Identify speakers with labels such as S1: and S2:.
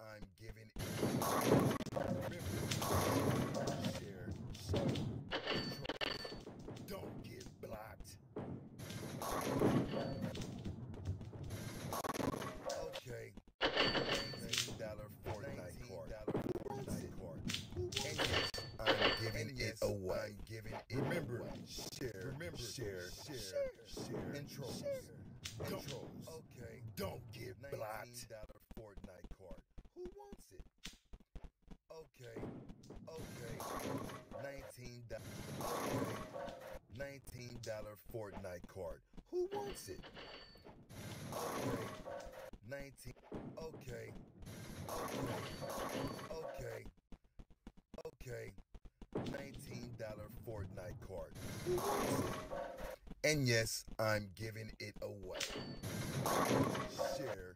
S1: I'm giving it. Share, Don't get blocked. Okay. Giving it away.
S2: Giving it Remember,
S1: away.
S2: share,
S1: remember,
S2: share,
S1: share,
S2: share, share.
S1: Share. Okay.
S2: Don't get blocked.
S1: $19 Fortnite Fortnite card. Who wants it? Okay. 19. Okay. Okay. Okay. Okay. $19 Fortnite card. Who wants it? And yes, I'm giving it away. Share,